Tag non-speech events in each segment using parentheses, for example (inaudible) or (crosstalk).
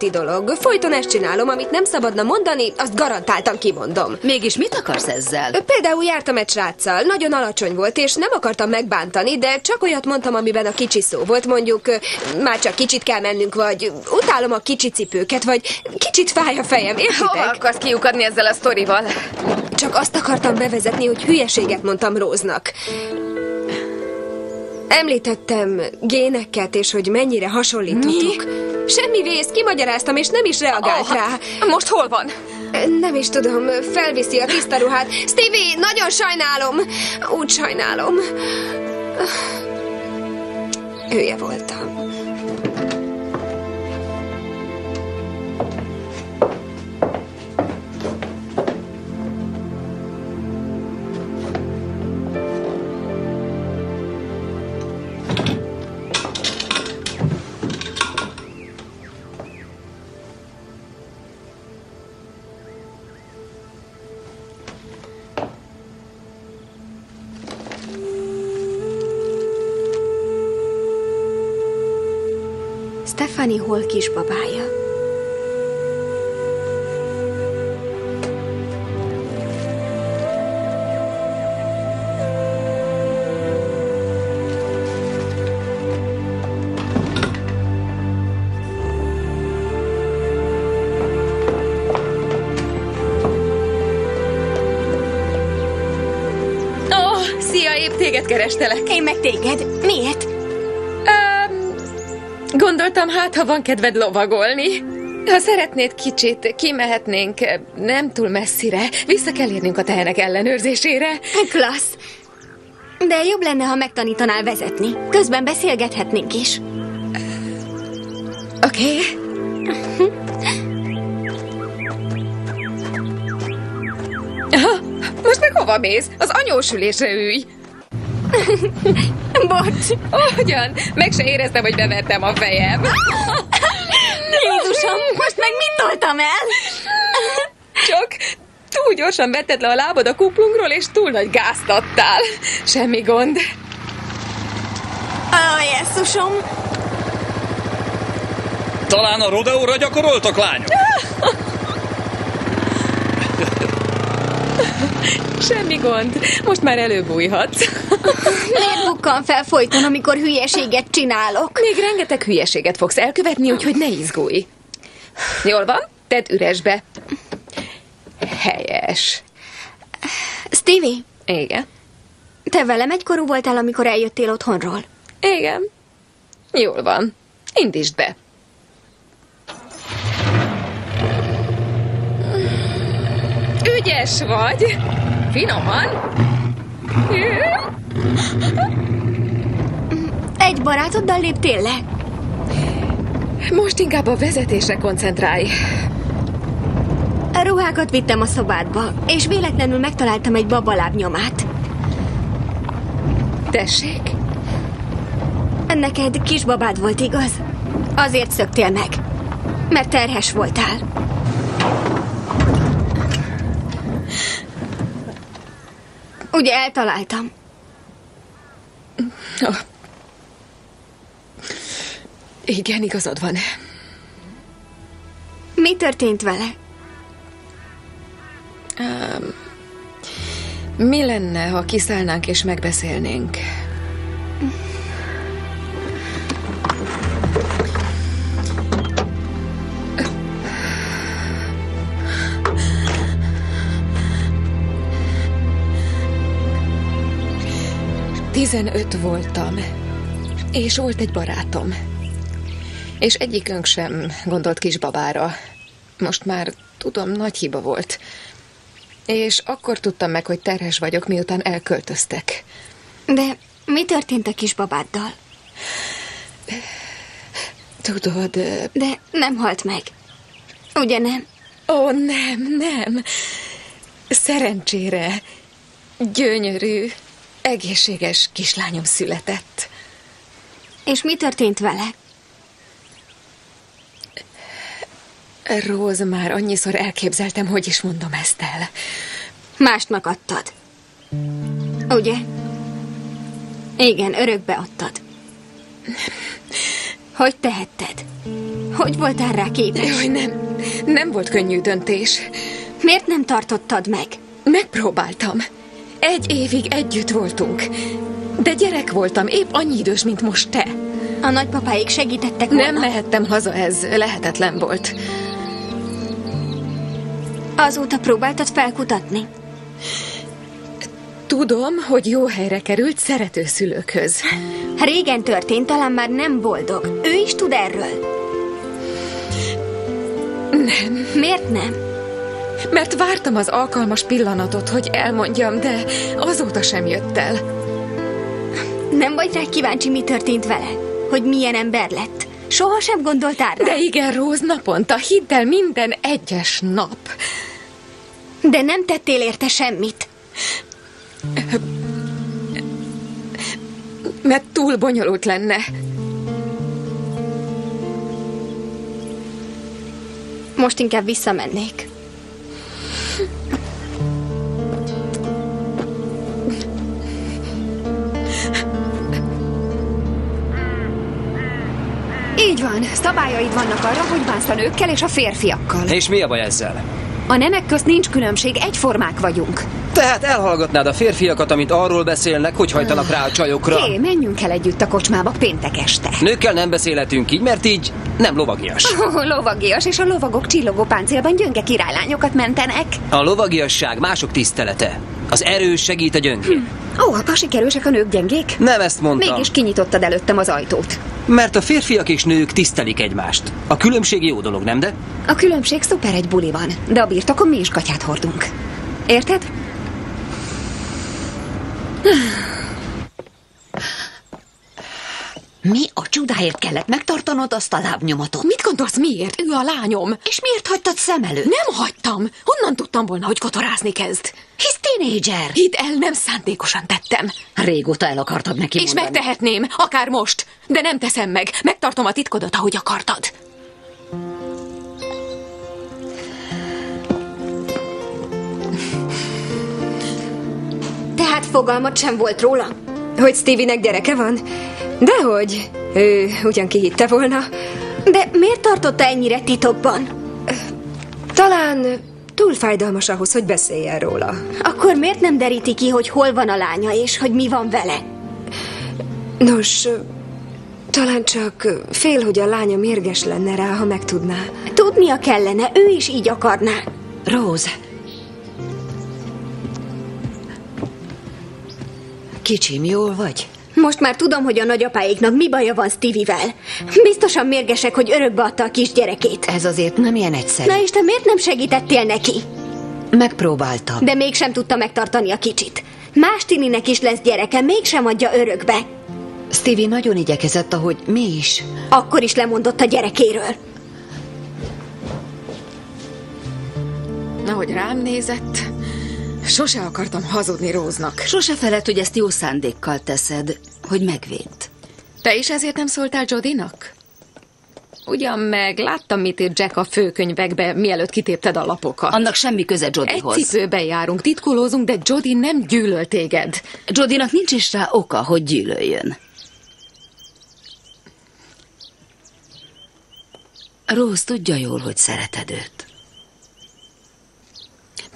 feletti dolog. Folyton ezt csinálom, amit nem szabadna mondani, azt garantáltan kimondom. Mégis mit akarsz ezzel? Például jártam egy sráccal, nagyon alacsony volt, és nem akartam megbántani, de csak olyat mondtam, amiben a kicsi szó volt. Mondjuk, már csak kicsit kell mennünk, vagy utálom a kicsi cipőket, vagy kicsit fáj a fejem, (laughs) Hova értitek? akarsz kiukadni ezzel a sztorival? Csak azt akartam bevezetni, hogy hülyeséget mondtam Róznak. Említettem géneket, és hogy mennyire hasonlítotok. Semmi vész, kimagyaráztam, és nem is reagált Oh, rá. Most hol van? Nem is tudom, felviszi a tiszta ruhát. Stevie, nagyon sajnálom. Úgy sajnálom. Hülye voltam. Stefani hol kisbabája? Ó, oh, szia, épp téged kerestelek. Én meg téged. Miért? Gondoltam, hát, ha van kedved lovagolni. Ha szeretnéd kicsit, kimehetnénk nem túl messzire. Vissza kell érnünk a tehenek ellenőrzésére. Klassz. De jobb lenne, ha megtanítanál vezetni. Közben beszélgethetnénk is. Oké? Okay. Most meg hova mész? Az anyósülésre ülj. (laughs) Bocs. Hogyan? Meg se éreztem, hogy bevertem a fejem. Jézusom, most meg mit toltam el? Csak túl gyorsan vetted le a lábad a kuplungról, és túl nagy gázt adtál. Semmi gond. Ó, Jézusom. Talán a rodeóra gyakoroltak, lányok? (laughs) Semmi gond. Most már előbújhatsz. Miért bukkan fel folyton, amikor hülyeséget csinálok? Még rengeteg hülyeséget fogsz elkövetni, úgyhogy ne izgulj. Jól van? Tedd üresbe. Helyes. Stevie, Igen. te velem egykorú voltál, amikor eljöttél otthonról. Igen. Jól van. Indítsd be. Ügyes vagy. Finoman. Egy barátoddal léptél le? Most inkább a vezetésre koncentrálj. A ruhákat vittem a szobádba, és véletlenül megtaláltam egy babaláb nyomát. Tessék? Neked kisbabád volt, igaz? Azért szöktél meg. Mert terhes voltál. Ugye eltaláltam. Oh. Igen, igazad van. Mi történt vele? Um, mi lenne, ha kiszállnánk és megbeszélnénk? Tizenöt voltam, és volt egy barátom. És egyikünk sem gondolt kisbabára. Most már tudom, nagy hiba volt. És akkor tudtam meg, hogy terhes vagyok, miután elköltöztek. De mi történt a kisbabáddal? Tudod... De nem halt meg. Ugye nem? Ó, nem, nem. Szerencsére gyönyörű, egészséges kislányom született. És mi történt vele? Róz, már annyiszor elképzeltem, hogy is mondom ezt el. Másnak adtad. Ugye? Igen, örökbe adtad. Hogy tehetted? Hogy voltál rá képes? Jaj, nem. Nem volt könnyű döntés. Miért nem tartottad meg? Megpróbáltam. Egy évig együtt voltunk. De gyerek voltam, épp annyi idős, mint most te. A nagypapáik segítettek volna? Nem mehettem haza, ez lehetetlen volt. Azóta próbáltad felkutatni? Tudom, hogy jó helyre került szerető szülőkhöz. Régen történt, talán már nem boldog. Ő is tud erről? Nem, Miért nem? Mert vártam az alkalmas pillanatot, hogy elmondjam, de azóta sem jött el. Nem vagy rá kíváncsi, mi történt vele? Hogy milyen ember lett? Soha sem gondoltál rá? De igen, Róz, naponta, hidd el, minden egyes nap. De nem tettél érte semmit. Mert túl bonyolult lenne. Most inkább visszamennék. Van, szabályaid vannak arra, hogy bánsz a nőkkel és a férfiakkal. És mi a baj ezzel? A nemek közt nincs különbség, egyformák vagyunk. Tehát elhallgatnád a férfiakat, amit arról beszélnek, hogy hajtanak rá a csajokra. Hé, menjünk el együtt a kocsmába péntek este. Nőkkel nem beszélhetünk így, mert így nem lovagias. Oh, lovagias, és a lovagok csillogó páncélban gyönge királylányokat mentenek. A lovagiasság mások tisztelete. Az erős segít a gyöngén. Ó, a pasik erősek, a nők gyengék? Nem ezt mondtam. Mégis kinyitottad előttem az ajtót. Mert a férfiak és nők tisztelik egymást. A különbség jó dolog, nem de? A különbség szuper egy buliban, de a birtokon mi is gatyát hordunk. Érted? Mi a csodáért kellett megtartanod azt a lábnyomatot? Mit gondolsz, miért? Ő a lányom. És miért hagytad szem előtt? Nem hagytam. Honnan tudtam volna, hogy kotorázni kezd? Hisz tínédzser. Hidd el, nem szándékosan tettem. Régóta el akartad neki És mondani. megtehetném, akár most. De nem teszem meg. Megtartom a titkodat, ahogy akartad. Tehát fogalmat sem volt róla? Hogy Stevie-nek gyereke van? Dehogy. Ő ugyan ki hitte volna. De miért tartotta ennyire titokban? Talán túl fájdalmas ahhoz, hogy beszéljen róla. Akkor miért nem deríti ki, hogy hol van a lánya, és hogy mi van vele? Nos, talán csak fél, hogy a lánya mérges lenne rá, ha megtudná. Tudnia kellene, ő is így akarná. Rose. Kicsim, jól vagy? Most már tudom, hogy a nagyapáiknak mi baja van Stevie-vel. Biztosan mérgesek, hogy örökbe adta a kisgyerekét. Ez azért nem ilyen egyszerű. Na és te miért nem segítettél neki? Megpróbáltam. De mégsem tudta megtartani a kicsit. Más tininek is lesz gyereke, mégsem adja örökbe. Stevie nagyon igyekezett, ahogy mi is. Akkor is lemondott a gyerekéről. Ahogy rám nézett, sose akartam hazudni Róznak. Sose feled, hogy ezt jó szándékkal teszed, hogy megvédd. Te is ezért nem szóltál Jodinak? Ugyan meg, láttam, mit írt Jack a főkönyvekbe, mielőtt kitépted a lapokat. Annak semmi köze Egy Jodihoz. cipőben járunk, titkolózunk, de Jodi nem gyűlöl téged. Jodinak nincs is rá oka, hogy gyűlöljön. Rose tudja jól, hogy szereted őt.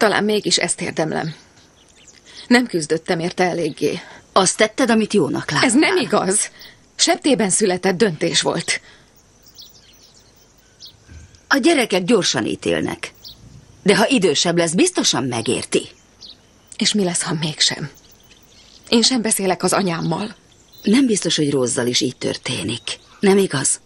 Talán mégis ezt érdemlem. Nem küzdöttem érte eléggé. Azt tetted, amit jónak láttál. Ez nem igaz. Septében született döntés volt. A gyerekek gyorsan ítélnek. De ha idősebb lesz, biztosan megérti. És mi lesz, ha mégsem? Én sem beszélek az anyámmal. Nem biztos, hogy Rózzal is így történik. Nem igaz?